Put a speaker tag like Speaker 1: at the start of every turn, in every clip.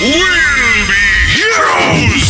Speaker 1: will be heroes!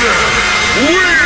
Speaker 1: together, we